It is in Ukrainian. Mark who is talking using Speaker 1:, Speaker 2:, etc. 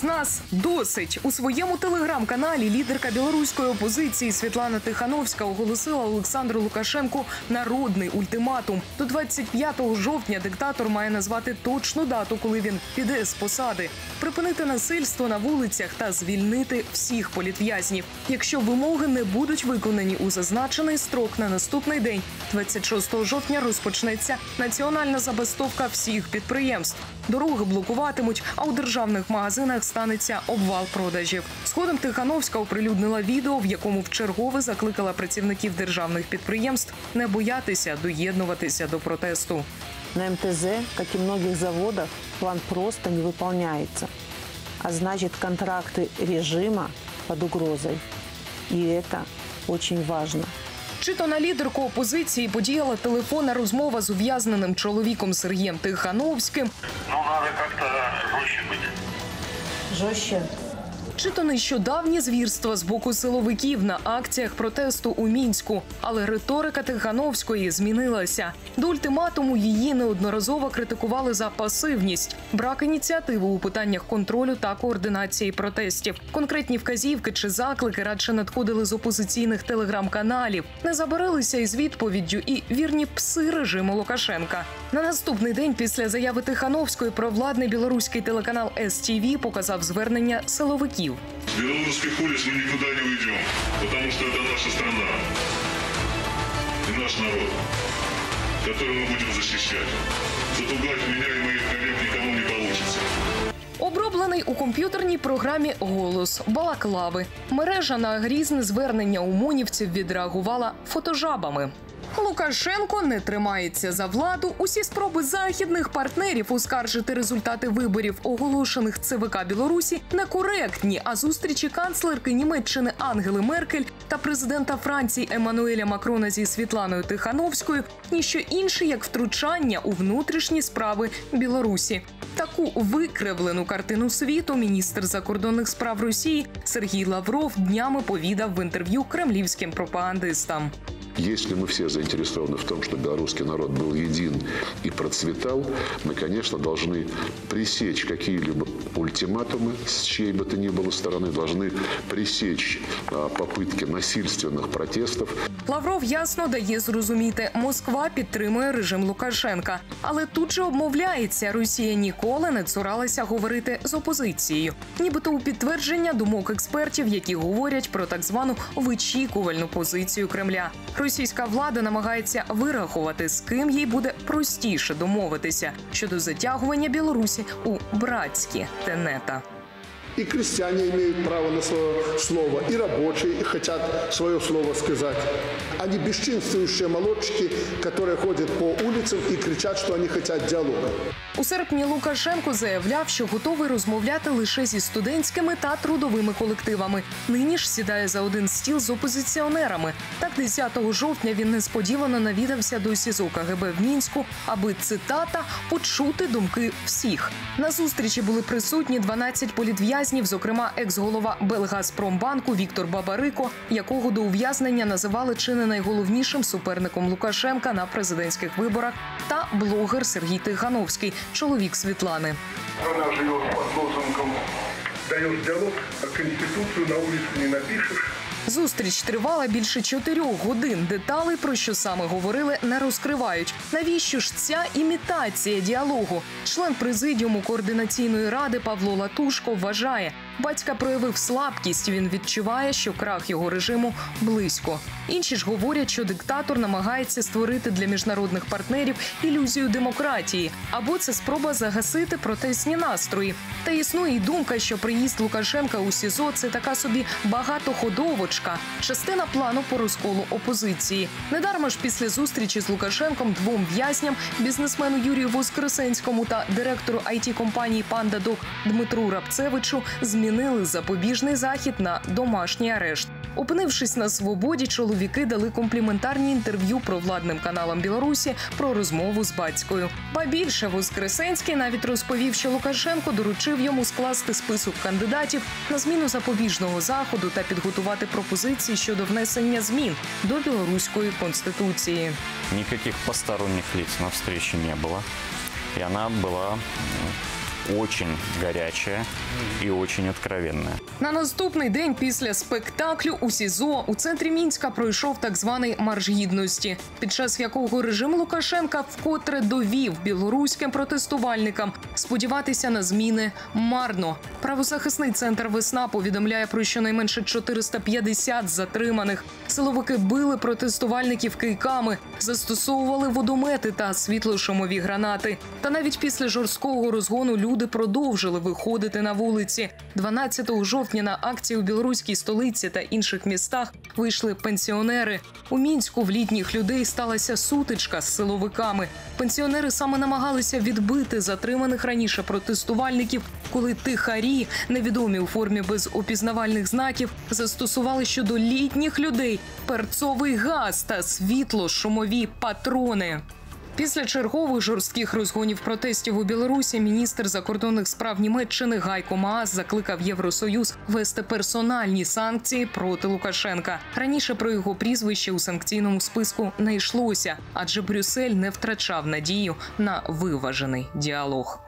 Speaker 1: З нас досить у своєму телеграм-каналі лідерка білоруської опозиції Світлана Тихановська оголосила Олександру Лукашенку народний ультиматум. До 25 жовтня диктатор має назвати точну дату, коли він піде з посади, припинити насильство на вулицях та звільнити всіх політв'язнів. Якщо вимоги не будуть виконані у зазначений строк на наступний день, 26 жовтня, розпочнеться національна забастовка всіх підприємств. Дороги блокуватимуть, а у державних магазинах станеться обвал продажів. Згодом Тихановська оприлюднила відео, в якому вчергове закликала працівників державних підприємств не боятися доєднуватися до протесту.
Speaker 2: На МТЗ, как и многих заводах, план просто не выполняется. А значит, контракты режима под угрозой. И это очень важно.
Speaker 1: Чи то на лідерку опозиції подіяла телефонна розмова з ув'язненим чоловіком Сергієм Тихановським,
Speaker 3: Ну, надо как-то жестче быть.
Speaker 2: Жестче.
Speaker 1: Чи то нещодавні звірства з боку силовиків на акціях протесту у мінську. Але риторика Тихановської змінилася. До ультиматуму її неодноразово критикували за пасивність, брак ініціативи у питаннях контролю та координації протестів. Конкретні вказівки чи заклики радше надходили з опозиційних телеграм-каналів, не забарилися із відповіддю і вірні пси режиму Лукашенка. На наступний день після заяви Тихановської провладний білоруський телеканал СТВ показав звернення силовиків
Speaker 4: С Белорусской полис мы никуда не уйдем, потому что это наша страна и наш народ, который мы будем защищать. Запугать меня и моих коллег никому не получится.
Speaker 1: Оброблений у комп'ютерній програмі голос балаклави. Мережа на грізне звернення умонівців відреагувала фотожабами. Лукашенко не тримається за владу. Усі спроби західних партнерів оскаржити результати виборів, оголошених ЦВК Білорусі, некоректні. А зустрічі канцлерки Німеччини Ангели Меркель та президента Франції Еммануеля Макрона зі Світланою Тихановською ніщо інше як втручання у внутрішні справи Білорусі. Таку викривлену картину світу міністр закордонних справ Росії Сергій Лавров днями повідав в інтерв'ю кремлівським пропагандистам.
Speaker 5: Если мы все заинтересованы в том, чтобы белорусский народ был един и процветал, мы, конечно, должны пресечь какие-либо ультиматумы с чьей бы то ни было стороны, должны пресечь а, попытки насильственных протестов.
Speaker 1: Лавров ясно дає зрозуміти, Москва підтримує режим Лукашенка, але тут же обмовляється, Росія ніколи не цуралася говорити з опозицією, нібито у підтвердження думок експертів, які говорять про так звану вичікувальну позицію Кремля. Російська влада намагається вирахувати, з ким їй буде простіше домовитися щодо затягування Білорусі у братські тенета.
Speaker 6: И крестьяне имеют право на свое слово, и рабочие хотят свое слово сказать. А не бесчинствующие молодчики, которые ходят по улицам и кричат, что они хотят диалога.
Speaker 1: У серпні Лукашенко заявляв, що готовий розмовляти лише зі студентськими та трудовими колективами. Нині ж сідає за один стіл з опозиціонерами. Так, 10 жовтня він несподівано навідався до СІЗО КГБ в мінську, аби цитата почути думки всіх. На зустрічі були присутні 12 політв'язнів, зокрема екс-голова Белгазпромбанку Віктор Бабарико, якого до ув'язнення називали чи не найголовнішим суперником Лукашенка на президентських виборах, та блогер Сергій Тихановський, чоловік Світлани.
Speaker 7: Вона живе під лозунгом «Даєш діалог, а конституцію на вулиці не напишешь».
Speaker 1: Зустріч тривала більше чотирьох годин. Деталей про що саме говорили, не розкривають. Навіщо ж ця імітація діалогу? Член президіуму координаційної ради Павло Латушко вважає, батька проявив слабкість. Він відчуває, що крах його режиму близько. Інші ж говорять, що диктатор намагається створити для міжнародних партнерів ілюзію демократії, або це спроба загасити протестні настрої. Та існує й думка, що приїзд Лукашенка у СІЗО це така собі багатоходовочка, частина плану по розколу опозиції. Недарма ж після зустрічі з Лукашенком двом в'язням, бізнесмену Юрію Воскресенському та директору it компанії Панда Док Дмитру Рабцевичу змінили запобіжний захід на домашній арешт. Опинившись на свободі, чоловіки дали компліментарні інтерв'ю провладним каналам Білорусі про розмову з батькою. Ба більше Воскресенський навіть розповів, що Лукашенко доручив йому скласти список кандидатів на зміну запобіжного заходу та підготувати пропозиції щодо внесення змін до білоруської конституції.
Speaker 8: Никаких посторонних лиц на встрече не было. И она была м, очень горячая и очень откровенная.
Speaker 1: На наступний день після спектаклю у СІЗО у центрі Мінська пройшов так званий марш гідності, під час якого режим Лукашенка вкотре довів білоруським протестувальникам сподіватися на зміни марно. Правозахисний центр Весна повідомляє про щонайменше 450 затриманих. Силовики били протестувальників кийками, застосовували водомети та світлошумові гранати. Та навіть після жорсткого розгону люди продовжили виходити на вулиці. 12 жовтня на акції у білоруській столиці та інших містах вийшли пенсіонери. У мінську в літніх людей сталася сутичка з силовиками. Пенсіонери саме намагалися відбити затриманих раніше протестувальників, коли тихарі, невідомі у формі без опізнавальних знаків, застосували щодо літніх людей перцовий газ та світло-шумові патрони. Після чергових жорстких розгонів протестів у Білорусі міністр закордонних справ Німеччини Гайко Маас закликав Євросоюз вести персональні санкції проти Лукашенка. Раніше про його прізвище у санкційному списку не йшлося, адже Брюссель не втрачав надію на виважений діалог.